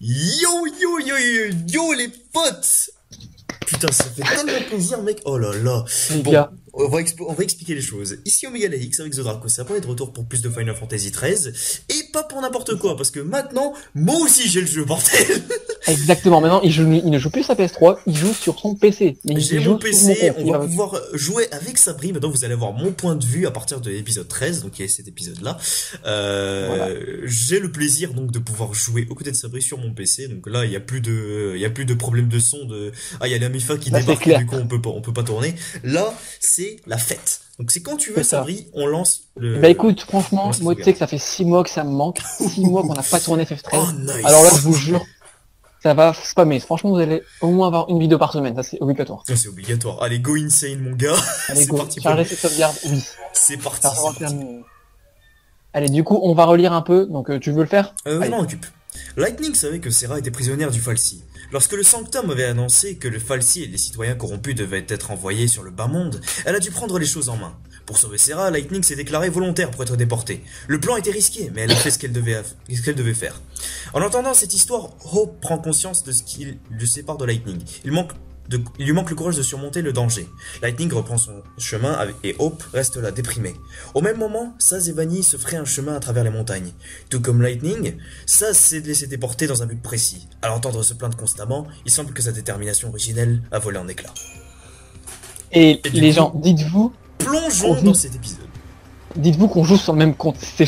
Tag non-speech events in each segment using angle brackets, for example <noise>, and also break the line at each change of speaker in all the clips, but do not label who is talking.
Yo yo yo yo yo les potes. Putain ça fait tellement plaisir mec. Oh là là. Bon, on va, expo- on va expliquer les choses. Ici Omega X avec The Draco, va être de retour pour plus de Final Fantasy XIII. Et pas pour n'importe quoi, parce que maintenant, moi aussi j'ai le jeu, bordel <laughs>
exactement. Maintenant, il, joue, il ne joue plus sa PS3, il joue sur son PC.
J'ai mon PC,
compte.
on va pouvoir jouer avec Sabri. Maintenant, vous allez avoir mon point de vue à partir de l'épisode 13, donc il y a cet épisode-là. Euh, J'ai le plaisir donc de pouvoir jouer aux côtés de Sabri sur mon PC. Donc là, il y a plus de, il y a plus de problème de son. De ah, il y a la Mifa qui
Là,
débarque, du coup on peut pas, on peut pas tourner. Là, c'est la fête. Donc c'est quand tu veux,
ça.
Sabri, on lance le.
Bah écoute, franchement, moi tu sais que ça fait 6 mois que ça me manque. 6 mois qu'on n'a pas tourné <laughs> FF13.
Oh nice.
Alors là, je vous jure, ça va spammer. Franchement, vous allez au moins avoir une vidéo par semaine, ça c'est obligatoire.
Ah, c'est obligatoire. Allez, go insane, mon gars. <laughs>
Allez, go,
parti
chargez cette sauvegarde, oui.
C'est parti.
Ça. Allez, du coup, on va relire un peu, donc euh, tu veux le faire?
Euh, m'en occupe. Lightning savait que Serra était prisonnière du Falsi. Lorsque le Sanctum avait annoncé que le Falsi et les citoyens corrompus devaient être envoyés sur le bas monde, elle a dû prendre les choses en main. Pour sauver Serra, Lightning s'est déclarée volontaire pour être déportée. Le plan était risqué, mais elle a fait ce qu'elle devait, ce qu'elle devait faire. En entendant cette histoire, Hope prend conscience de ce qui le sépare de Lightning. Il manque de- il lui manque le courage de surmonter le danger. Lightning reprend son chemin avec- et Hope reste là, déprimée. Au même moment, Saz et Vanny se feraient un chemin à travers les montagnes. Tout comme Lightning, Saz s'est laissé déporter dans un but précis. À l'entendre se plaindre constamment, il semble que sa détermination originelle a volé en éclats.
Et, les
coup-
gens, dites-vous,
Plongeons dans cet épisode.
dites-vous qu'on joue sur le même compte. C'est-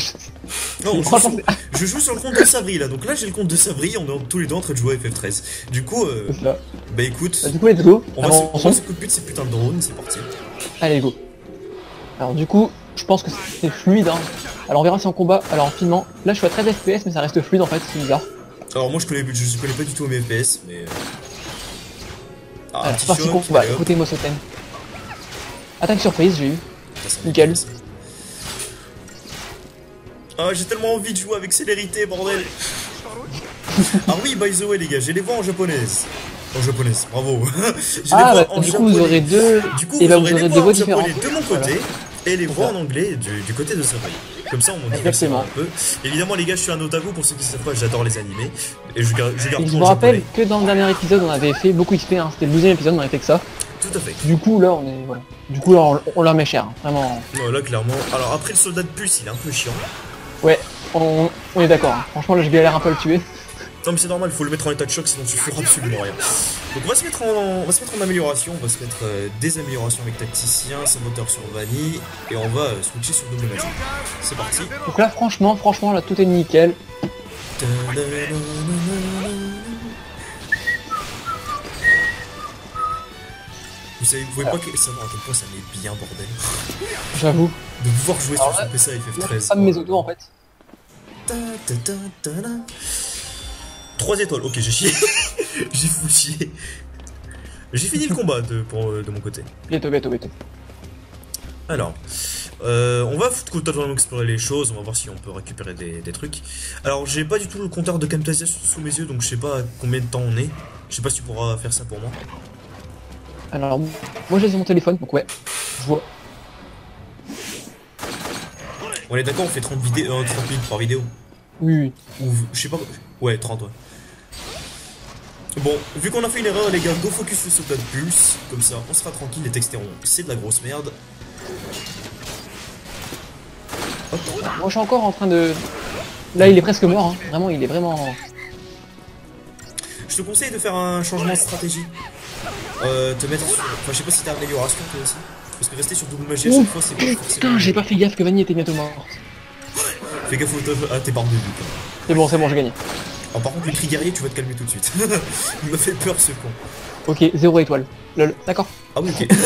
Non, je, joue, je joue sur le compte de Sabri là, donc là j'ai le compte de Sabri, on est tous les deux en train de jouer à FF13. Du coup, euh,
c'est
bah écoute,
Bah, du coup, let's go.
on va, se, on va
Avançons.
se couper de ces putains de drones, c'est parti.
Allez, go. Alors du coup, je pense que c'est fluide. Hein. Alors on verra si en combat. Alors en filmant, là je suis à 13 FPS, mais ça reste fluide en fait, c'est bizarre.
Alors moi je connais, je connais pas du tout mes FPS, mais... euh, Ah,
Alors c'est parti combat. Écoutez-moi ce thème. Attaque surprise, j'ai eu. Nickel.
Ah, j'ai tellement envie de jouer avec célérité, bordel. ah oui, by the way, les gars, j'ai les voix en japonaise. En japonaise, bravo. <laughs>
Ah
les
bah du coup vous
japonais.
aurez deux.
Du coup,
et
vous
bah,
aurez
vous aurez des
voix
différentes.
de mon côté et les voix en anglais du, du côté de Samurai. Comme ça, on en diversifiera un peu. Évidemment, les gars, je suis un otaku. Pour ceux qui ne savent pas, j'adore les animés. Et je garde, je garde
Et je
tout en
rappelle que dans le dernier épisode on avait fait beaucoup XP, hein. c'était le deuxième épisode on avait fait que ça.
Tout à fait.
Du coup là on est voilà. Du coup là on, on leur met cher, hein. vraiment.
Non, là, clairement. Alors, après, le soldat de puce, il est un peu chiant.
Ouais, on, on est d'accord. Franchement là je galère un peu à le tuer.
Non mais c'est normal, faut le mettre en état de choc sinon tu feras absolument rien. Donc on va se mettre en, on va se mettre en amélioration, on va se mettre euh, des améliorations avec tacticien, saboteur sur vanille, et on va euh, switcher sur double magie. C'est parti.
Donc là franchement, franchement là tout est nickel.
Vous savez, vous pouvez pas que- savoir à quel point ça met bien bordel.
J'avoue.
De pouvoir jouer
Alors
sur
là,
son PC à
Là,
FF13.
pas de mes autos en fait.
Ta, ta, ta, ta, ta. Trois étoiles, ok j'ai chié. <laughs> j'ai fou chié. J'ai fini le combat de, pour, euh, de mon côté.
Bientôt, bientôt, bientôt.
Alors, euh, on va totalement explorer les choses, on va voir si on peut récupérer des, des trucs. Alors, j'ai pas du tout le compteur de Camtasia sous mes yeux, donc je sais pas combien de temps on est. Je sais pas si tu pourras faire ça pour moi.
Alors, moi j'ai mon téléphone, donc ouais, je vois.
On est d'accord, on fait 30, vidéos, euh, 30 minutes par vidéo.
Oui, oui.
Ou, je sais pas, ouais, 30, ouais. Bon, vu qu'on a fait une erreur, les gars, go focus le soldat de pulse. Comme ça, on sera tranquille, les textes c'est de la grosse merde. Hop.
Moi je suis encore en train de. Là il est presque mort, hein. vraiment, il est vraiment.
Je te conseille de faire un changement de stratégie. Euh, te mettre sur... Enfin, je sais pas si t'as amélioration toi aussi. Parce que rester sur double magie à
Oh,
chaque fois, c'est pas.
Putain, j'ai pas fait gaffe que Vanny était bientôt mort. <laughs>
Fais gaffe au- à tes barres de vie.
C'est bon, c'est bon, j'ai gagné.
Alors, par contre, le cri guerrier, tu vas te calmer tout de suite. <laughs> Il m'a fait peur ce con.
Ok, zéro étoile. Lol, d'accord.
Ah oui, ok. <laughs>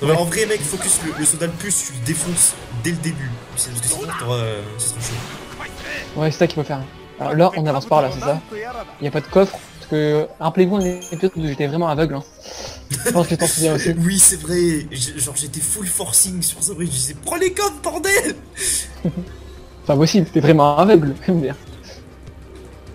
non, mais en vrai, mec, focus le, le soldat de puce, tu le défonces dès le début. C'est- Parce que sinon, t'auras. euh, ça sera chaud.
Ouais, c'est ça qu'il faut faire. Alors là, on avance par là, c'est ça Il y a pas de coffre. Que, rappelez-vous un épisode où j'étais vraiment aveugle. Hein. Je pense que t'en souviens aussi.
Oui, c'est vrai. Genre, j'étais full forcing sur ça. Je disais, prends les codes, bordel <laughs>
Enfin, moi aussi, t'étais vraiment aveugle, dire.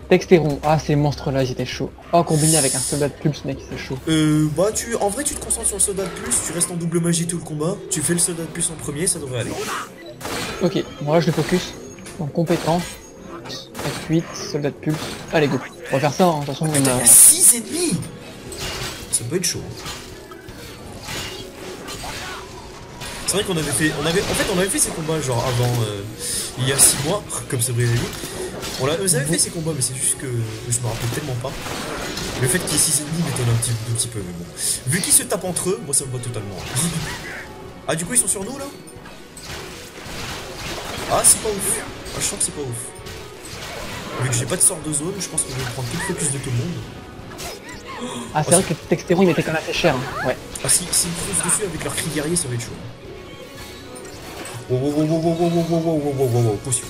Texteron. Ah, ces monstres-là, ils étaient chauds. Oh, combiné avec un soldat de pulse, mec, c'est chaud.
Euh, bah, tu, en vrai, tu te concentres sur le soldat de plus, tu restes en double magie tout le combat, tu fais le soldat de plus en premier, ça devrait aller.
Ok, moi je le focus. Donc compétence. F8, soldat de pulse. Allez, go. Va faire ça, hein. de toute façon, on
Putain,
a...
il y a 6 ennemis Ça peut être chaud. C'est vrai qu'on avait fait, on avait, en fait, on avait fait ces combats genre avant, euh, il y a 6 mois, <laughs> comme Sabrina dit. On avez fait ces combats, mais c'est juste que je me rappelle tellement pas. Le fait qu'il y ait 6 ennemis m'étonne un petit, un petit peu, mais bon. Vu qu'ils se tapent entre eux, moi ça me va totalement. <laughs> ah, du coup, ils sont sur nous là? Ah, c'est pas ouf. Ah, je sens que c'est pas ouf. Vu que j'ai pas de sort de zone, je pense que je vais prendre tout le focus de tout le monde.
Ah, c'est vrai que Texteron, il était quand même assez cher. hein. Ouais.
Ah si, me foncent dessus avec leur cri guerrier, ça va être chaud. Wow, wow, wow, wow, wow, wow, wow, wow, wow, wow, wow, wow, potion.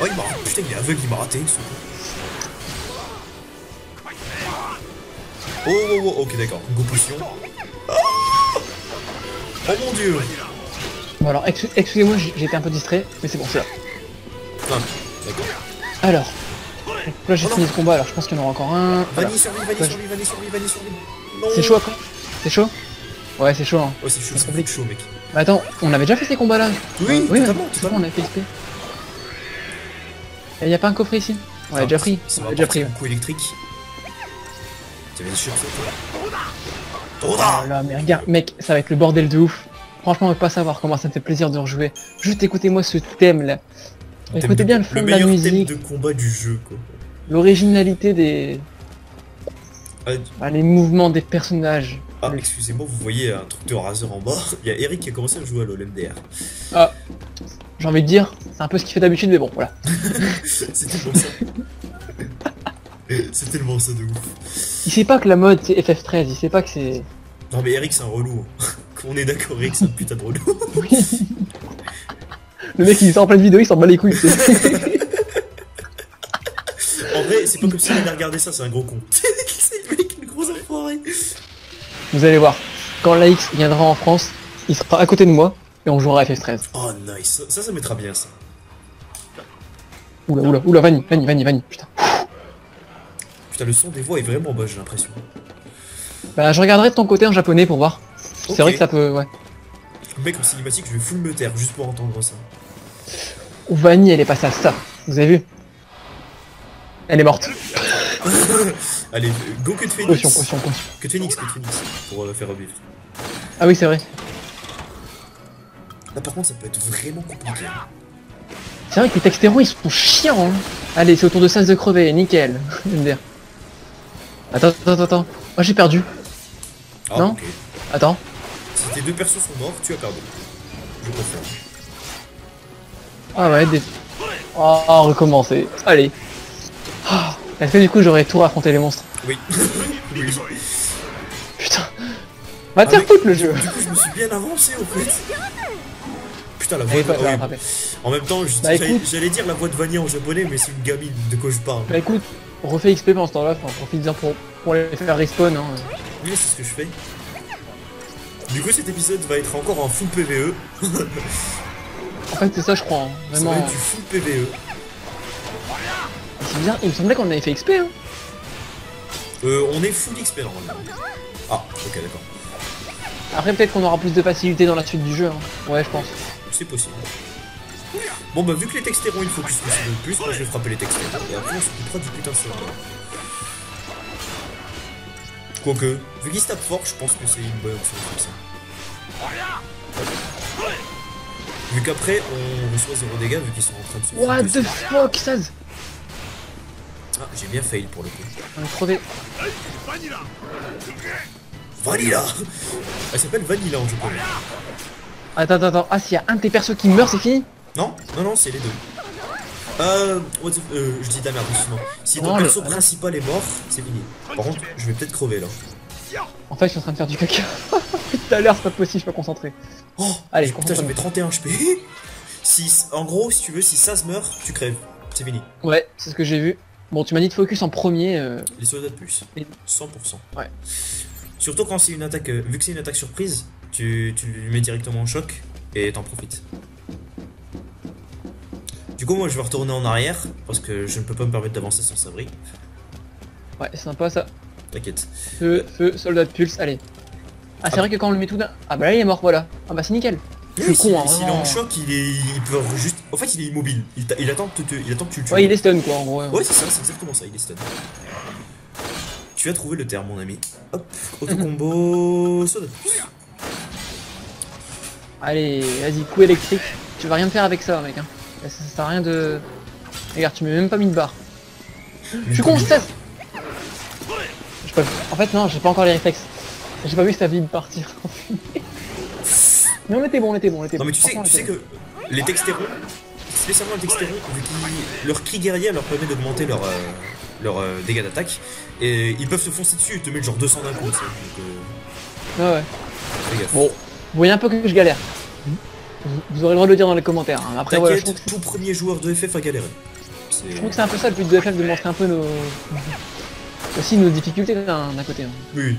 Oh, il m'a... Putain, il est aveugle, il m'a raté, ce. Oh, oh, oh, ok, d'accord. Go potion. Ah oh mon dieu
Bon, alors, ex- excusez-moi, j- j'ai été un peu distrait, mais c'est bon, c'est là. Alors. Là, j'ai
Oh
fini ce combat, alors je pense qu'il y en aura encore un. Voilà.
Vanille survie, vanille
Ouais.
survie, vanille survie, vanille survie.
C'est chaud, quoi C'est chaud Ouais, c'est chaud, hein.
Oh, c'est chaud,
C'est compliqué.
chaud, mec.
Mais attends, on avait déjà fait ces combats-là
Oui,
oui,
totalement,
c'est bon,
totalement.
on a fait XP. Et y a pas un coffret ici On l'a déjà pris. On l'a déjà pris.
un coup électrique. T'avais des chutes,
Oh là, mais regarde, mec, ça va être le bordel de ouf. Franchement, on va pas savoir comment ça me fait plaisir de rejouer. Juste écoutez-moi ce thème là. Écoutez
de-
bien le fond de la
meilleur
musique,
thème de combat du jeu, quoi.
l'originalité des.
Ah,
ah, les mouvements des personnages.
ah,
Le-
excusez-moi, vous voyez un truc de Razer en bas. <laughs> Il y a Eric qui a commencé à jouer à l'OLMDR.
Ah, j'ai envie de dire, c'est un peu ce qu'il fait d'habitude, mais bon, voilà. <laughs>
C'est tellement ça. C'est tellement ça de ouf.
Il sait pas que la mode c'est FF13, il sait pas que c'est.
Non, mais Eric, c'est un relou. hein. <laughs> On est d'accord, Eric, c'est un putain de relou.
Le mec il sort en pleine vidéo, il s'en bat les couilles. c'est- <laughs>
En vrai, c'est pas comme si on avait regardé ça, c'est un gros con. <laughs> c'est le mec, une grosse enfoiré.
Vous allez voir, quand la X viendra en France, il sera à côté de moi et on jouera à FF13.
Oh, nice. Ça, ça mettra bien, ça.
Oula, oula, oula, Vanny, Vanny, Vanny, Vanny, putain.
Putain, le son des voix est vraiment bas, j'ai l'impression.
Bah, je regarderai de ton côté en japonais pour voir. C'est vrai que ça peut, ouais.
Mec, en cinématique, je vais full me taire juste pour entendre ça.
Ou Vanny, elle est passée à ça. Vous avez vu? Elle est morte. <laughs>
Allez, go que de Phoenix.
Potion, potion, potion.
Que de Phoenix, que de Phoenix. Pour euh, faire revivre.
Ah oui, c'est vrai.
Là, par contre, ça peut être vraiment compliqué. hein.
C'est vrai que les textéros, ils sont chiants. Hein. Allez, c'est autour de Sas de crever, nickel. <laughs> MDR. Attends, attends, attends. Moi, j'ai perdu.
Ah,
Non? Attends.
Si tes deux persos sont morts, tu as perdu. Je confirme.
Ah ouais, des... Oh, recommencer. Allez. Ah, Est-ce que du coup, j'aurais tout affronté les monstres
Oui. oui.
Putain. Va te
Ah,
faire
mais-
foutre, le jeu.
Du coup, je me suis bien avancé, au fait. Putain, la voix
Allez,
de... oui.
rattraper.
En même temps,
Bah,
j'allais
écoute.
j'allais dire la voix de Vanille en japonais, mais c'est une gamine. De quoi je parle
Bah écoute, on refait XP pendant ce temps-là, enfin, profite-en pour, pour les faire respawn. Hein.
Oui, c'est ce que je fais. Du coup, cet épisode va être encore en full PVE. <laughs>
En fait, c'est ça, je crois. hein.
Ça
Vraiment.
va être du full PVE.
C'est bizarre, il me semblait qu'on avait fait XP. Hein.
Euh, on est full XP normalement. Ah, ok, d'accord.
Après, peut-être qu'on aura plus de facilité dans la suite du jeu. hein. Ouais, je pense.
C'est possible. Bon, bah, vu que les textérons ils focus dessus de plus, moi je vais frapper les textérons. Et après, on s'occupera du putain de serveur. Quoique, vu qu'ils se tapent fort, je pense que c'est une bonne option comme ça. Vu qu'après, on reçoit 0 dégâts vu qu'ils sont en train de se
What the fuck, Saz
Ah, j'ai bien fail pour le coup.
On est crevé.
Vanilla Elle s'appelle Vanilla en japonais.
Attends, attends, attends. Ah, s'il y a un de tes persos qui meurt, c'est fini
Non, non, non, c'est les deux. Euh, what the- euh, je dis de la merde, justement. Si ton
Non, le-
perso principal est mort, c'est fini. Par contre, je vais peut-être crever là.
En fait, je suis en train de faire du caca. <laughs> Depuis tout à l'heure, c'est pas possible, je suis pas concentré.
Oh,
Allez,
putain, j'avais 31 HP. si, en gros, si tu veux, si ça se meurt, tu crèves. C'est fini.
Ouais, c'est ce que j'ai vu. Bon, tu m'as dit de focus en premier. euh,
Les soldats de plus.
Et-
100%.
Ouais.
Surtout quand c'est une attaque, euh, vu que c'est une attaque surprise, tu, tu lui mets directement en choc et t'en profites. Du coup, moi, je vais retourner en arrière parce que je ne peux pas me permettre d'avancer sans sabri.
Ouais, c'est sympa ça.
T'inquiète.
Feu, feu, soldat de pulse, allez. Ah, c'est
Ah.
vrai que quand on le met tout d'un. Ah, bah là, il est mort, voilà. Ah, bah c'est nickel. Je suis con, hein,
s'il est en choc, il est, il peut juste. En fait, il est immobile. Il, attend que, te- il attend que tu le tues.
Ouais, il est stun quoi, en gros.
Ouais, c'est ça, c'est exactement ça, il est stun. Tu as trouvé le terme, mon ami. Hop, auto-combo, soda.
Allez, vas-y, coup électrique. Tu vas rien faire avec ça, mec. Hein. Ça, ça sert à rien de. Regarde, tu m'as même pas mis de barre. Je suis con, je. En fait, non, j'ai pas encore les réflexes. J'ai pas vu sa vie partir. mais on était bon, on était bon, on était
Non,
bon.
mais tu sais, tu sais que les textérons, spécialement les textérons, vu qu'ils leur cri guerrier leur permet d'augmenter leur, euh, leur euh, dégâts d'attaque, et ils peuvent se foncer dessus et te mettre genre 200 d'un coup, tu sais, donc euh.
Ouais, ouais.
fais gaffe.
Bon, vous voyez un peu que je galère. Vous, vous aurez le droit de le dire dans les commentaires. hein. Après, voilà, je trouve,
T'inquiète, tout premier joueur de FF a galéré.
Je trouve que c'est un peu ça le but de FF de montrer un peu nos. aussi nos difficultés d'un côté. hein.
Oui, oui.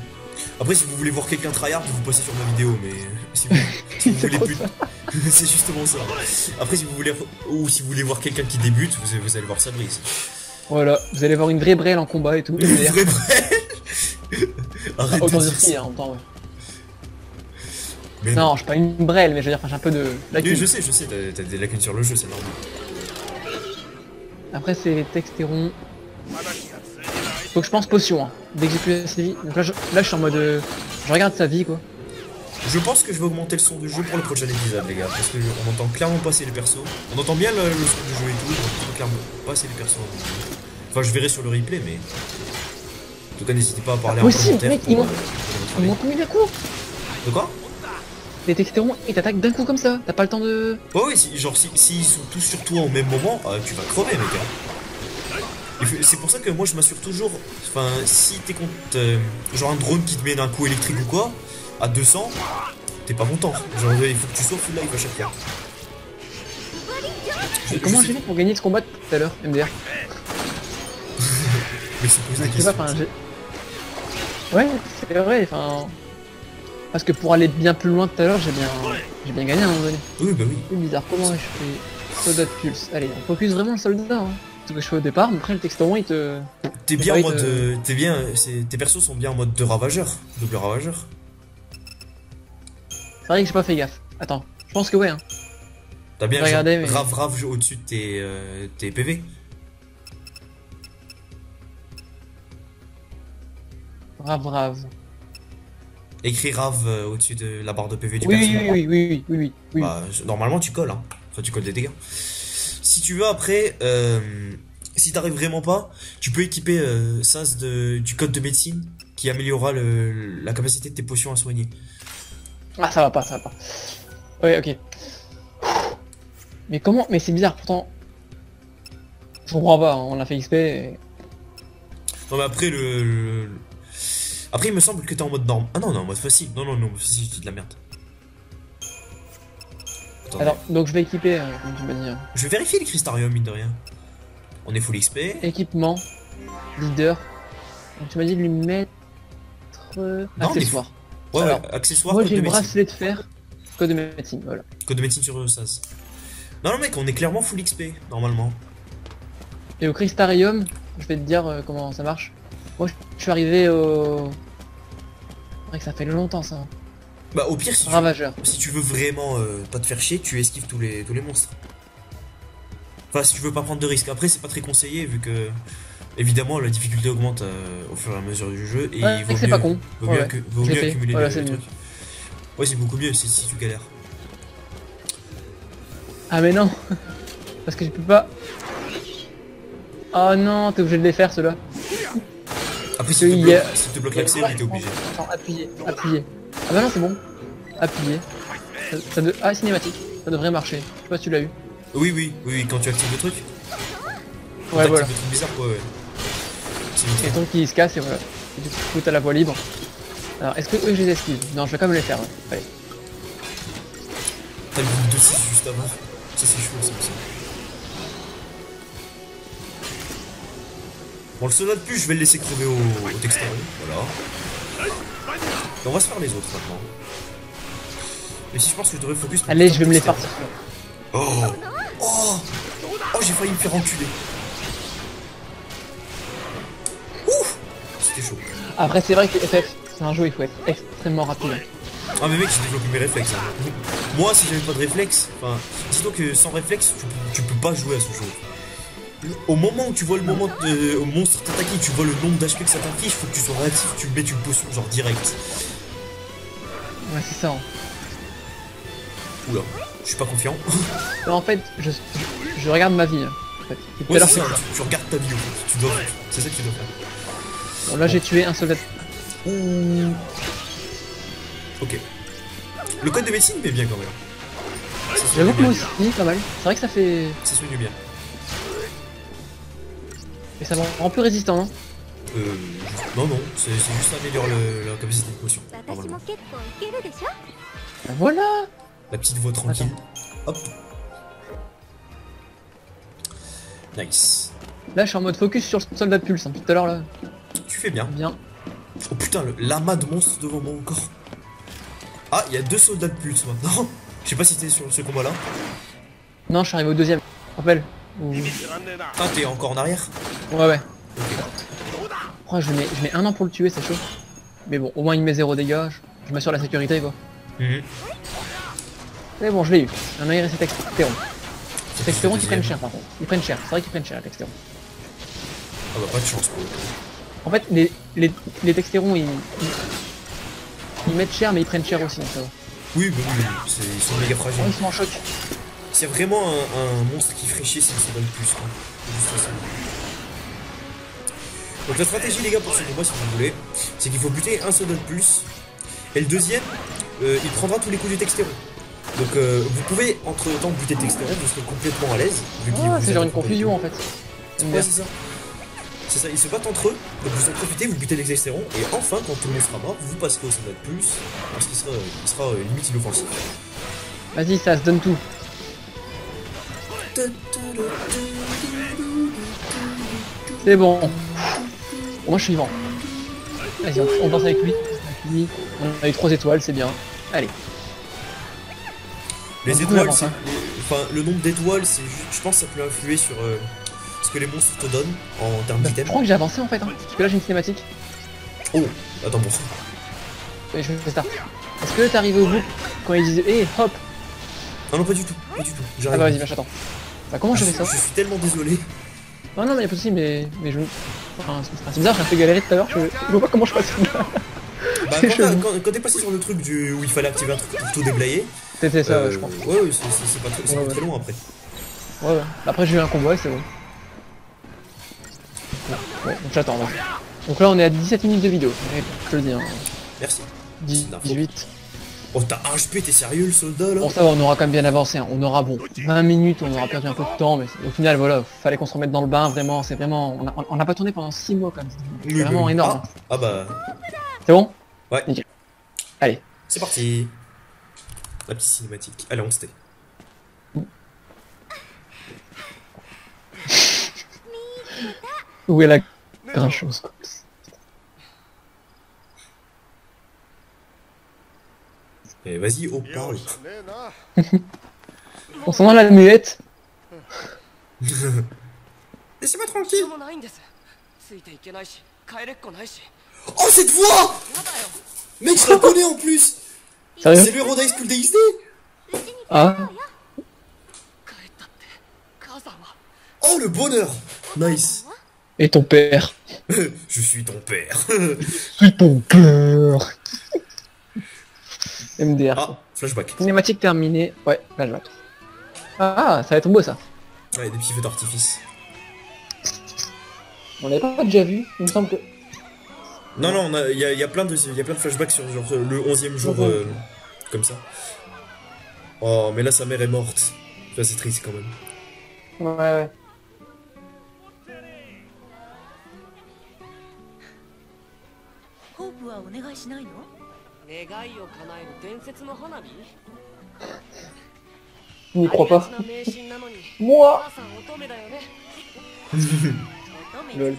Après, si vous voulez voir quelqu'un tryhard, vous passez sur ma vidéo, mais si vous, si vous
C'est
voulez plus. <laughs> c'est justement ça. Après, si vous voulez. Ou si vous voulez voir quelqu'un qui débute, vous, vous allez voir Sabri.
Voilà, vous allez voir une vraie brêle en combat et tout.
Une vraie brèche <laughs> Arrête
Autant
de
dire
ça.
hein, en même temps, ouais.
Mais
Non, je suis pas une brêle, mais je veux dire, j'ai un peu de
Oui,
lacunes.
je sais, je sais, t'as des lacunes sur le jeu, c'est normal.
Après, c'est Texteron. Donc, je pense potion. Hein. Dès que j'ai plus assez de vie. Donc là je, là, je suis en mode. euh, je regarde sa vie, quoi.
Je pense que je vais augmenter le son du jeu pour le prochain épisode, les gars, parce que je- on entend clairement passer les persos. On entend bien le, le son du jeu et tout, on entend clairement passer les persos. Enfin, je verrai sur le replay, mais. En tout cas, n'hésitez pas à parler en
aussi,
commentaire.
mec,
pour, euh,
Ils m'ont
montrer.
mis d'un coup.
De quoi?
Les Texterons, ils t'attaquent d'un coup comme ça. T'as pas le temps de.
Ouais, oui, si, genre, s'ils si, s'ils sont tous sur toi au même moment, euh, tu vas crever, mec. hein. C'est pour ça que moi, je m'assure toujours. Enfin, si t'es contre. euh, genre un drone qui te met un coup électrique ou quoi, à 200, t'es pas content. Genre, il faut que tu sois full life à chaque fois. Je-
Comment j'ai fait pour gagner ce combat tout à l'heure, MDR <laughs>
Mais c'est
pas,
questions.
enfin, j'ai. Ouais, c'est vrai, enfin. Parce que pour aller bien plus loin tout à l'heure, j'ai bien. J'ai bien gagné à un moment donné.
Oui, bah oui.
C'est bizarre, comment je fais? Soldat de pulse. Allez, on focus vraiment le soldat. Hein. Fais au départ, mais après le texteron il te.
T'es bien en mode.
de-
euh, T'es bien. Tes persos sont bien en mode de ravageur. Double ravageur.
C'est vrai que j'ai pas fait gaffe. Attends, je pense que ouais. Hein.
T'as bien
Regardez, mais-
rave rave au-dessus de tes, euh, tes PV.
Brave, brave.
Écris rave euh, au-dessus de la barre de PV du
Oui,
perso.
oui, oui, oui, oui, oui, oui, oui.
Bah, normalement, tu colles, hein. Enfin, tu colles des dégâts. Si tu veux, après, euh, si t'arrives vraiment pas, tu peux équiper euh, Sas de, du code de médecine qui améliorera le, la capacité de tes potions à soigner.
Ah, ça va pas, ça va pas. Ouais, ok. Mais comment Mais c'est bizarre, pourtant. Je comprends pas, hein, on a fait XP. Et...
Non, mais après, le, le- Après, il me semble que t'es en mode norme. Ah non, non, en mode facile. Non, non, non, facile, c'est de la merde. Attendez.
Alors, donc je vais équiper, euh, comme tu m'as dit. hein.
Je vais vérifier les cristariums, mine de rien. On est full XP.
Équipement, leader. Donc tu m'as dit de lui mettre. euh,
Non,
accessoire.
Ouais,
Alors,
ouais, accessoire,
Moi
code
j'ai
de
le
médecine.
bracelet de fer, code de médecine, voilà.
Code de médecine sur euh, Sas. Non, non, mec, on est clairement full XP, normalement.
Et au Crystarium, je vais te dire euh, comment ça marche. Moi je suis arrivé au. C'est vrai que ça fait longtemps ça.
Bah, au pire, si tu,
Ravageur.
si tu veux vraiment euh, pas te faire chier, tu esquives tous les, tous les monstres. Enfin, si tu veux pas prendre de risques. Après, c'est pas très conseillé, vu que. Évidemment, la difficulté augmente euh, au fur et à mesure du jeu. Et
Ouais,
il vaut
c'est
mieux,
pas con.
vaut
Ouais,
mieux,
ouais.
vaut accumuler
Voilà,
les
c'est
trucs. Ouais, c'est beaucoup mieux si, si tu galères.
Ah mais non <laughs> Parce que je peux pas. Oh non, t'es obligé de les faire ceux-là.
Après, si tu te bloques l'accès, t'es obligé.
Attends, appuyez, appuyez. Ah bah non, c'est bon. Appuyez. Ça, ça de... Ah, cinématique. Ça devrait marcher. Je sais pas si tu l'as eu.
Oui, oui, oui, oui, quand tu actives le truc. Quand
Ouais, voilà.
le truc bizarre, quoi, ouais. C'est
ton qui se casse et voilà. Et du coup, t'as la voie libre. Alors, est-ce que eux, je les esquive? Non, je vais quand même les faire. ouais. Allez.
T'as le groupe de 6 juste avant. Ça, c'est chaud, ça aussi. Bon, le soldat de plus, je vais le laisser crever au, au. Voilà. On va se faire les autres maintenant. Mais si je pense que je devrais focus.
Allez, je vais me les partir.
Oh Oh Oh, j'ai failli me faire enculer. Ouf C'était chaud.
Après, c'est vrai que FF, c'est un jeu il faut être extrêmement rapide.
Ah mais mec, j'ai développé mes réflexes. hein. Moi, si j'avais pas de réflexes, enfin, dis-toi que sans réflexe, tu peux pas jouer à ce jeu. Au moment où tu vois le moment de au monstre t'attaquer, tu vois le nombre d'HP que ça t'affiche, faut que tu sois réactif, tu mets une potion genre direct.
Ouais, c'est ça. hein.
Oula, je suis pas confiant.
Mais en fait, je, je, je regarde ma vie. en fait.
Ouais, ça, tu, tu regardes ta vie fait. Tu dois, c'est ça que tu dois faire.
Bon, là, j'ai tué un soldat.
Ouh. Ok. Le code de médecine met bien quand même.
J'avoue que moi aussi, pas mal. C'est vrai que ça fait.
Ça soigne bien.
Ça me rend plus résistant, non
Euh. Non, non, c'est juste améliore la capacité de potion.
Bah, voilà
La petite voix tranquille. Hop Nice.
Là, je suis en mode focus sur le soldat de pulse, hein, tout à l'heure là.
Tu fais bien.
Bien.
Oh putain, le lama de monstres devant moi encore. Ah, il y a deux soldats de pulse maintenant. <laughs> Je sais pas si t'es sur ce combat là.
Non, je suis arrivé au deuxième. Rappelle. Ou-
Ah, t'es encore en arrière
Ouais, ouais. Oh, je mets, je mets un an pour le tuer, c'est chaud. Mais bon, au moins il met zéro dégâts. Je, je m'assure la sécurité, quoi.
Mhm.
Mais bon, je l'ai eu. Un air et cet Texteron.
C'est
Texteron qui prennent cher, par contre. Ils prennent cher. C'est vrai qu'ils prennent cher, les Texteron.
Ah bah pas de chance pour eux.
En fait, les, les, les Texterons, ils, ils, ils mettent cher, mais ils prennent cher aussi. Donc.
Oui, bah oui, c'est- ils sont méga
Oh,
fragiles.
ils sont en choc.
C'est vraiment un, un monstre qui ferait chier si le soldat de plus. Quoi. Ça. Donc la stratégie les gars pour ce combat si vous voulez, c'est qu'il faut buter un soldat de plus. Et le deuxième, euh, il prendra tous les coups du Texteron. Donc euh, vous pouvez entre temps buter Texteron, vous serez complètement à l'aise.
Ah, c'est genre une confusion en fait.
Ouais, c'est ça. C'est ça, ils se battent entre eux, donc vous en profitez, vous butez les Texteron, et enfin quand tout le monde sera mort, vous passerez au soldat de plus, parce qu'il sera, il sera euh, limite inoffensif.
Vas-y, ça se donne tout. C'est bon. Moi je suis vivant. Vas-y, on, danse avec lui. On a eu 3 étoiles, c'est bien. Allez.
Les étoiles,
hein.
enfin, le nombre d'étoiles, c'est je pense que ça peut influer sur euh, ce que les monstres te donnent en termes
Bah, je
d'items.
crois que j'ai avancé en fait. Hein, parce que là j'ai une cinématique.
Oh, attends, bon.
Je fais start. Est-ce que t'es arrivé au bout quand ils disaient hé hop
Ah non, pas du tout, pas du tout.
Ah
J'arrive.
bah vas-y, j'attends. Bah comment
je,
je fais ça
je suis tellement désolé.
Non, non, mais pas de soucis, mais, mais je. Enfin, c'est bizarre, j'ai un peu galéré tout à l'heure, je... je vois pas comment je passe.
Bah, <laughs> quand, t'es passé sur le truc du, où il fallait activer un truc pour tout déblayer,
C'était ça,
euh,
ouais, je pense.
ouais, ouais, c'est- pas très,
Ouais, ouais.
très long après.
Ouais, ouais. Après, j'ai eu un combo et c'est bon. Bon, bon, donc j'attends. Donc là, on est à 17 minutes de vidéo, je te le dis. Hein.
Merci.
10,
d'infos.
18.
Oh, t'as un HP, t'es sérieux le soldat là
Bon, ça va, on aura quand même bien avancé. hein. On aura, bon, 20 minutes, on aura perdu un peu de temps, mais au final, voilà, fallait qu'on se remette dans le bain, vraiment. C'est vraiment. On a, on a pas tourné pendant 6 mois quand même. C'est
Oui,
vraiment
oui.
énorme.
Ah, ah bah,
C'est bon?
Ouais.
Nickel. Allez.
c'est parti. La petite cinématique. Allez, on se tait.
Où est la grinchose
Et vas-y, oh, parle. <laughs>
On
s'en la muette. <laughs>
Laissez-moi tranquille.
Oh,
oh cette voix! Mec, je la connais en plus. C'est le héros d'High School DXD
Ah.
Oh, le bonheur. Nice.
Et ton père? <laughs>
Je suis ton père.
Je suis ton père. MDR.
Ah, flashback.
Cinématique terminée. Ouais, vois. Ah, ça va être beau ça.
Ouais, des petits feux d'artifice.
On l'avait pas déjà vu, il me semble que.
Non, non, il y a, il y a plein de, il y a plein de flashbacks sur genre, le 11ème jour, euh, comme ça. Oh, mais là, sa mère est morte. Ça, c'est triste quand même.
Ouais, ouais.
Je
n'y crois pas? Moi! Lol.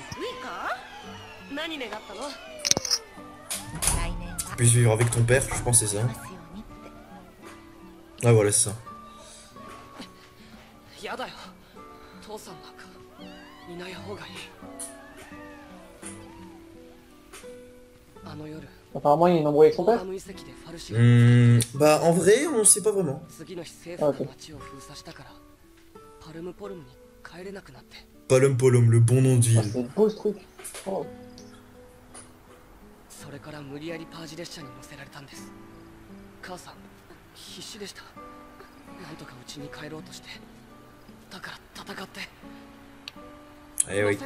Puis vivre avec ton père, je pense c'est ça. Ah voilà, c'est ça. <laughs>
Apparemment, il est nombreux avec son père
mmh, Bah, en vrai, on sait pas vraiment.
Ah, okay.
Palum Polum, le bon nom de
ah,
ville.
Ah, c'est beau ce truc. Oh.
Ah,
oui.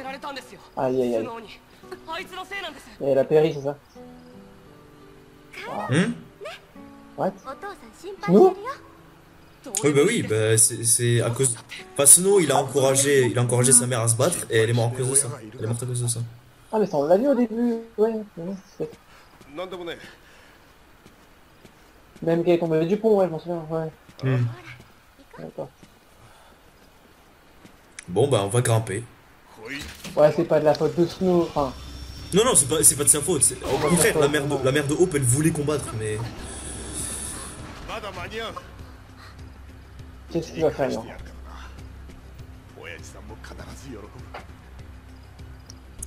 Aïe aïe aïe. Et elle a péri, c'est ça?
Hein, hein What Snow
Oui, bah oui, bah, c'est à cause. Enfin, Snow, il a, encouragé, il a encouragé sa mère à se battre et elle est morte à cause de ça. Elle est morte à cause de ça.
Ah, mais ça, on l'a vu au début. Ouais, Même qu'elle est tombée du pont, ouais, je m'en souviens, ouais.
Hmm. Bon, bah, on va grimper.
Ouais, c'est pas de la faute de Snow, enfin.
Non, non, c'est pas, pas de sa faute. Au contraire, la mère, de, la mère de Hope, elle voulait combattre, mais.
Qu'est-ce qu'il va faire là
hein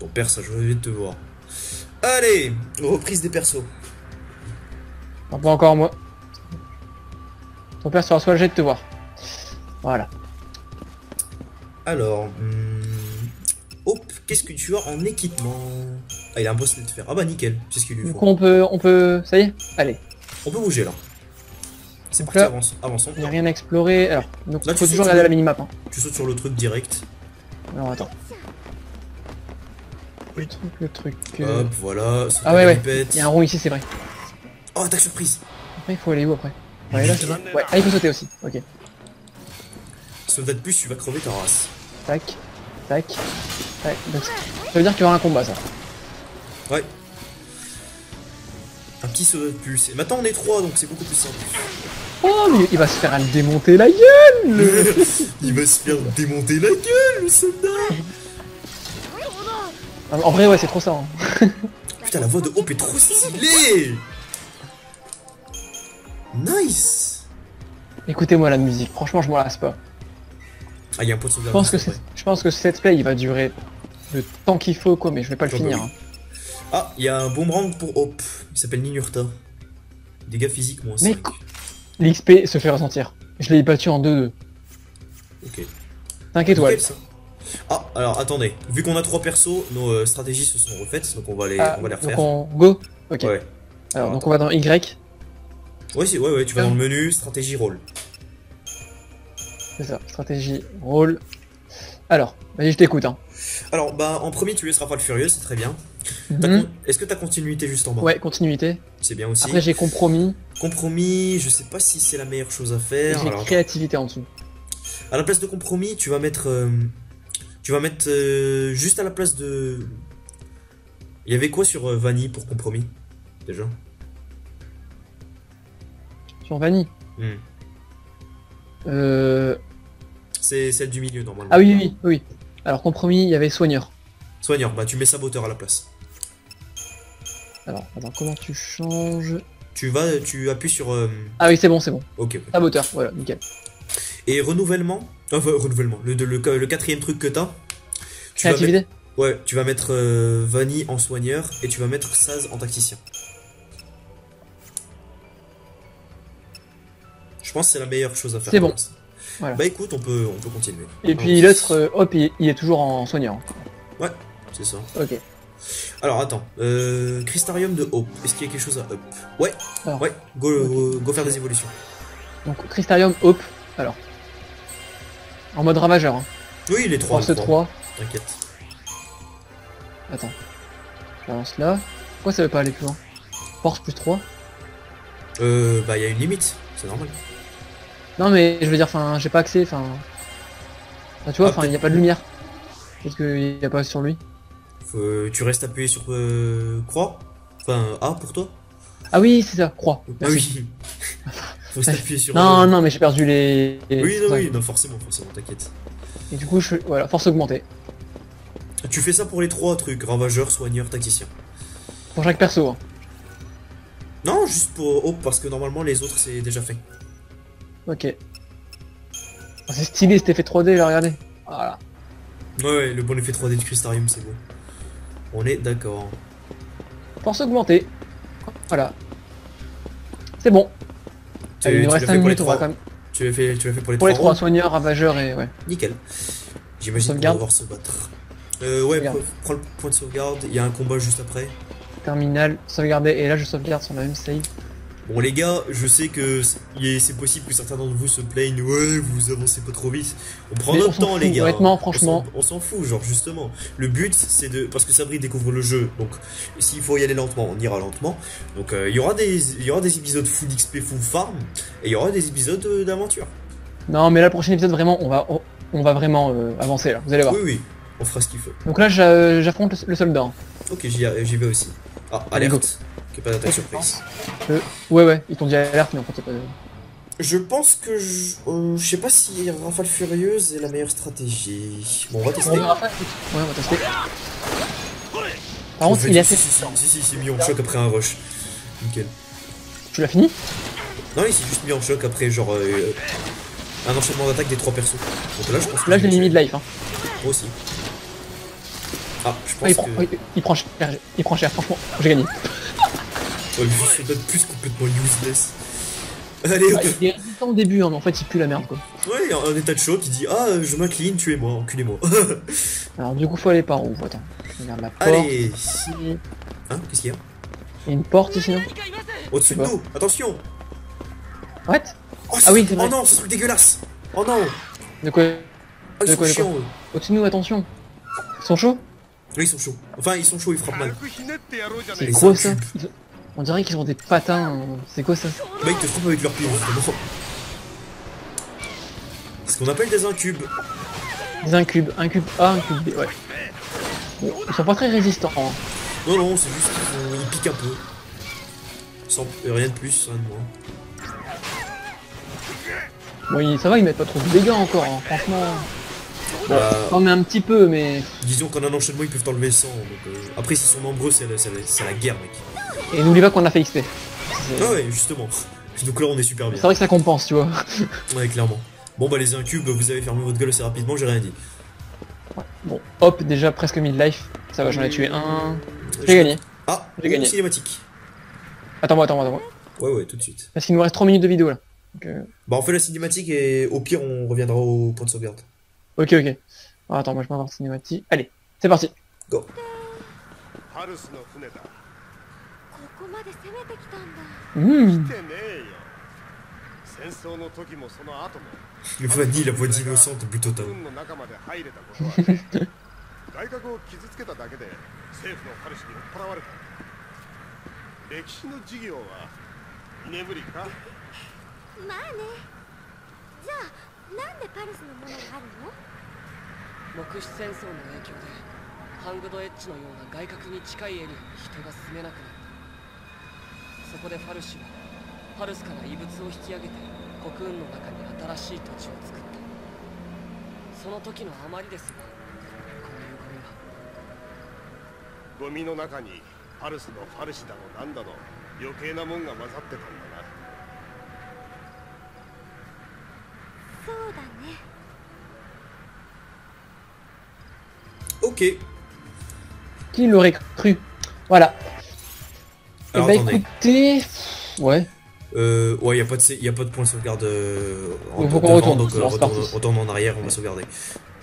Ton père, ça, je vais te voir. Allez, reprise des persos.
Non, pas encore moi. Ton père sera soit jet de te voir. Voilà.
Alors, hum... Hop, qu'est-ce que tu as en équipement? Ah, il a un bracelet de fer. Ah bah nickel, c'est ce qu'il lui
Du
faut.
coup, on peut, on peut, ça y est Allez,
On peut bouger là. C'est parti,
là-
avance, avançons.
il n'y a rien à explorer. Alors, donc
Là,
faut toujours regarder la minimap. Hein.
Tu sautes sur le truc direct.
Alors, attends. Le truc, le truc. euh,
Hop, voilà.
Ah ouais, ouais. Il y a un rond ici, c'est vrai.
Oh, attaque surprise
Après, il faut aller où après? Ouais, là. Ouais, ah, il faut sauter aussi. Ok.
Sauvegarde plus, tu vas crever ta race.
Tac, tac, tac. Donc, ça veut dire qu'il y aura un combat, ça.
Ouais. Un petit sauvegarde plus. Et maintenant on est trois, donc c'est beaucoup plus simple.
Oh, mais il va se faire démonter la gueule le- <laughs>
Il va se faire démonter la gueule, le soldat
En vrai, ouais, c'est trop ça. hein.
Putain, la voix de Hope est trop stylée Nice
Écoutez-moi la musique, franchement, je m'en lasse pas.
Ah, il y a un point de
Je pense que je pense que ce let's play, il va durer le temps qu'il faut, quoi, mais je vais pas le finir. hein.
Ah, il y a un boomerang pour Hope. Il s'appelle Ninurta. Dégâts physiques, moins 5.
Mais co- L'XP se fait ressentir. Je l'ai battu en 2-2.
Ok.
5 étoiles.
Ah, alors attendez. Vu qu'on a trois persos, nos euh, stratégies se sont refaites, donc on va les,
Ah,
on va les
donc
refaire.
on go Ok.
Ouais.
Alors, donc on va dans Y,
Ouais, si, ouais, ouais, tu vas
Ah.
dans le menu, stratégie rôle.
c'est ça, stratégie, rôle. Alors, vas-y, je t'écoute. Hein.
Alors, bah, en premier, tu laisseras pas le furieux, c'est très bien. Con- Est-ce que t'as continuité juste en bas
Ouais, continuité.
C'est bien aussi.
Après, j'ai compromis,
Compromis, je sais pas si c'est la meilleure chose à faire.
j'ai créativité en dessous.
à la place de compromis, tu vas mettre. euh, tu vas mettre euh, juste à la place de. Il y avait quoi sur euh, Vanille pour compromis Déjà?
Sur Vanille.
Hmm.
Euh...
C'est celle du milieu normalement.
Ah oui, oui, oui, oui. Alors, compromis, il y avait soigneur.
Soigneur, bah tu mets saboteur à la place.
Alors, attends, comment tu changes
Tu vas, tu appuies sur. euh,
Ah oui, c'est bon, c'est bon.
Ok.
Saboteur, voilà, nickel.
Et renouvellement. Enfin, renouvellement. Le, le, le quatrième truc que t'as. Tu vas mettre-
Créativité
Ouais, tu vas mettre euh, Vanille en soigneur et tu vas mettre Saz en tacticien. Je pense que c'est la meilleure chose à faire.
C'est
pour
bon.
l'instant.
Voilà.
Bah écoute, on peut, on peut continuer.
Et puis l'autre, euh, hop, il, il est toujours en soigneur.
Ouais, c'est ça.
Ok.
Alors attends, euh, Crystarium de Hope. Est-ce qu'il y a quelque chose à up Ouais,
Alors.
ouais. Go, go, go faire des évolutions.
Donc, Crystarium, hop. Alors. En mode ravageur. Hein.
Oui, il est 3.
Force 3.
T'inquiète.
Attends. J'avance là. Pourquoi ça veut pas aller plus loin? Force plus 3.
Euh, bah il y a une limite, c'est normal.
Non, mais je veux dire, enfin, j'ai pas accès, enfin. Tu vois,
Ah,
enfin, il y a pas de lumière. Peut-être qu'il y a pas sur lui.
Faut- tu restes appuyé sur euh, croix? Enfin, A pour toi?
Ah oui, c'est ça, croix.
Ah oui. <laughs> Faut s'appuyer sur.
Non,
euh,
non, mais j'ai perdu les.
Oui, non,
ouais.
oui, non, forcément, forcément, t'inquiète.
Et du coup, je... voilà, force augmentée.
Tu fais ça pour les trois trucs, ravageur, soigneur, tacticien.
Pour chaque perso. Hein.
Non, juste pour Hope, parce que normalement les autres c'est déjà fait.
Ok. Oh, c'est stylé cet effet 3D là, regardez. Voilà.
Ouais, ouais, le bon effet 3D du Crystarium, c'est bon. On est d'accord.
Force augmentée. Voilà. C'est bon.
Tu,
Allez, il nous reste
l'as
5
fait pour les
minutes, on va
trois
quand même.
Tu l'as fait, tu l'as fait pour les
Pour les
trois
trois soigneurs, ravageurs et ouais.
Nickel. J'imagine qu'on va devoir se battre. Euh, ouais, prends le point de sauvegarde, il y a un combat juste après.
Terminal, sauvegarder. Et là, je sauvegarde sur la même save.
Bon les gars, je sais que c'est possible que certains d'entre vous se plaignent, ouais, vous avancez pas trop vite. On prend
Mais
notre
on
temps les gars.
honnêtement,
On
franchement.
s'en- On s'en fout, genre justement. Le but c'est de... Parce que Sabri découvre le jeu, donc s'il faut y aller lentement, on ira lentement. Donc euh, il y aura des y aura des épisodes full XP, full farm, et il y aura des épisodes euh, d'aventure.
Non, mais là, le prochain épisode, vraiment, on va, on va vraiment euh, avancer là. Vous allez voir.
Oui, oui, on fera ce qu'il faut.
Donc là, j'a- j'affronte le, soldat.
Ok, j'y vais aussi. Ah,
Allez, go.
Alerte. Qu'il n'y ait pas d'attaque surprise.
Euh, ouais, ouais, ils t'ont dit alerte, mais en fait, c'est pas.
Je pense que je, euh, je sais pas si Rafale Furieuse est la meilleure stratégie. Bon, on va tester.
Ouais, on va tester. Par contre, il est assez.
Si, si, si, si, il s'est mis en choc après un rush. Nickel.
Tu l'as fini?
Non, il s'est juste mis en choc après, genre, euh, un enchaînement d'attaque des trois persos. Donc là, je pense que.
Là, je l'ai mis mid life. Hein.
Moi aussi. Ah, je pense
Ah, il, prend,
que.
il, il prend cher, il prend cher, franchement, j'ai gagné.
Ouais, mais je pas de plus complètement useless. Allez, bah,
Il est résistant au début, hein, mais en fait il pue la merde quoi.
Ouais, en, état de choc, il dit Ah, je m'incline, tuez-moi, enculez-moi. <laughs>
Alors du coup, faut aller par où Attends, je la porte.
Allez. Hein Qu'est-ce qu'il y a?
Il y a une porte ici, non?
Au-dessus de nous, attention
What?
Oh,
Ah oui,
Oh non, ce truc dégueulasse Oh non
De quoi?
Ah,
De quoi, de quoi? Au-dessus de nous, attention Ils sont chauds?
Oui, ils sont chauds. Enfin, ils sont chauds, ils frappent mal.
C'est
gros
ça? On dirait qu'ils ont des patins. euh, C'est quoi ça
Bah, ils te frappent avec leurs pieds, justement. Ce qu'on appelle des incubes.
Des incubes, un cube A, un cube B, ouais. Bon, ils sont pas très résistants. hein.
Non, non, c'est juste qu'ils piquent un peu. Sans euh, rien de plus, rien de moins.
Bon, ils- ça va, ils mettent pas trop de dégâts encore, hein, franchement.
Bah,
On met un petit peu, mais.
disons qu'en un enchaînement, ils peuvent t'enlever 100. Donc, euh, Après, s'ils sont nombreux, c'est la, la guerre, mec.
Et n'oublie pas qu'on a fait XP.
Ah ouais, justement. Donc là, on est super bien.
c'est vrai que ça compense, tu vois.
Ouais, clairement. Bon, bah, les incubes, vous avez fermé votre gueule assez rapidement, j'ai rien dit.
Bon, hop, déjà presque mid-life. Ça va, j'en ai tué un. J'ai gagné.
Ah,
J'ai gagné.
cinématique.
Attends-moi, attends-moi, attends-moi.
Ouais, ouais, tout de suite.
Parce qu'il nous reste 3 minutes de vidéo là. Donc, euh,
Bah, on fait la cinématique et au pire, on reviendra au point de sauvegarde.
Ok, ok. Ah, attends, moi je peux avoir cinématique. Allez, c'est parti.
ハ
てきたんだ。
Mmh.
来てねえよ。戦争の時もその後も。
Le vanille, la voix d'innocente, but totale.
軍の中まで入れたことはね外国を傷つけただけで政府のハルスに追っ払われた。歴史の授業は居眠りか？
まあね。じゃあなんでパルスのものがあるの？
木質戦争の影響でハングドエッジのような外角に近いエリアに人が住めなくなったそこでファルシュはハルスから異物を引き上げて国運の中に新しい土地を作った。その時のあまりですよこういうゴミが
ゴミの中にハルスのファルシだのなんだの余計なもんが混ざってたんだな。
そうだね。
Ok.
Qui l'aurait cru? Voilà. Eh
Alors,
bah
attendez.
écoutez. Ouais.
Euh, ouais, y a pas de, sé- y a pas de point de sauvegarde euh, en
Donc,
devant,
retourne,
donc euh, retourne, en arrière, on va sauvegarder.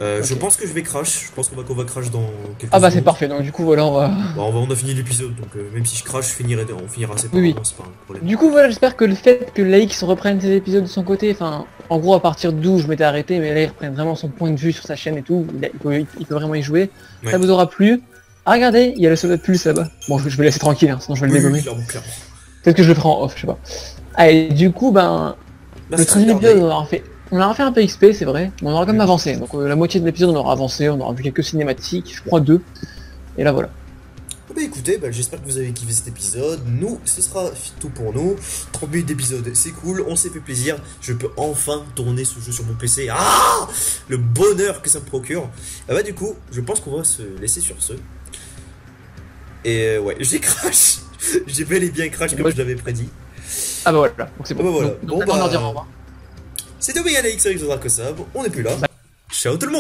Euh, Je pense que je vais crash. Je pense qu'on va qu'on va crash dans quelques
Ah bah c'est parfait, donc du coup voilà, on va...
Bon, on, va, on a fini l'épisode, donc même si je crash, je finirai, on finira
Oui,
séparément,
oui.
c'est pas un problème.
Du coup voilà, j'espère que le fait que Laix reprenne ses épisodes de son côté, enfin, en gros à partir d'où je m'étais arrêté, mais là il reprenne vraiment son point de vue sur sa chaîne et tout, il, a- il peut, il peut vraiment y jouer,
Ouais.
ça vous aura plu. Ah regardez, il y a le soldat de pulse là-bas. Bon je, je vais laisser tranquille, hein, sinon je vais le
Oui,
dégommer. Peut-être que je le ferai en off, je sais pas. Allez, du coup ben,
Là,
le
c'est
13
sauvegarder.
épisode on aura fait... On aura fait un peu XP, c'est vrai, mais on aura quand même avancé. Donc euh, la moitié de l'épisode on aura avancé, on aura vu quelques cinématiques, je crois deux. Et là voilà.
Ah Bah écoutez, bah, j'espère que vous avez kiffé cet épisode. Nous, ce sera tout pour nous. 30 minutes d'épisode, c'est cool, on s'est fait plaisir. Je peux enfin tourner ce jeu sur mon PC. Ah Le bonheur que ça me procure. Ah bah du coup, je pense qu'on va se laisser sur ce. Et euh, ouais, <laughs> j'ai crash. J'ai bel et bien crash comme je l'avais prédit.
Ah bah voilà, donc c'est bon.
Ah bah voilà.
Donc,
Bon,
donc, on
bah,
leur dira au revoir.
C'était Omega Nix avec. On est plus là. Ciao tout le monde